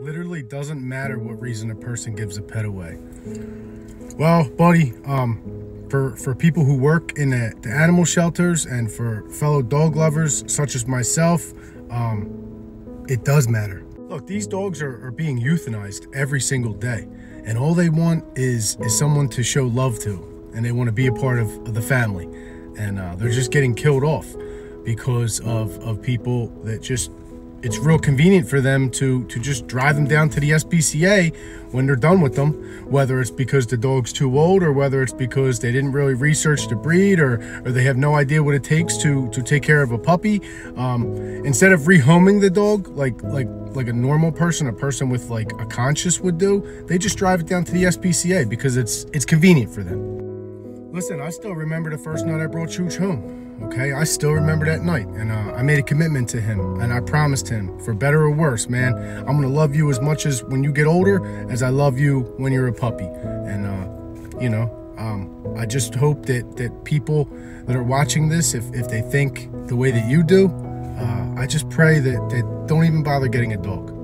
literally doesn't matter what reason a person gives a pet away. Well, buddy, um, for for people who work in the, the animal shelters and for fellow dog lovers such as myself, um, it does matter. Look, these dogs are, are being euthanized every single day, and all they want is is someone to show love to, and they want to be a part of, of the family, and uh, they're just getting killed off because of of people that just it's real convenient for them to to just drive them down to the SPCA when they're done with them, whether it's because the dog's too old or whether it's because they didn't really research the breed or or they have no idea what it takes to to take care of a puppy. Um, instead of rehoming the dog like like like a normal person, a person with like a conscience would do, they just drive it down to the SPCA because it's it's convenient for them. Listen, I still remember the first night I brought Chooch home. Okay, I still remember that night, and uh, I made a commitment to him, and I promised him, for better or worse, man, I'm gonna love you as much as when you get older as I love you when you're a puppy. And uh, you know, um, I just hope that that people that are watching this, if if they think the way that you do, uh, I just pray that that don't even bother getting a dog.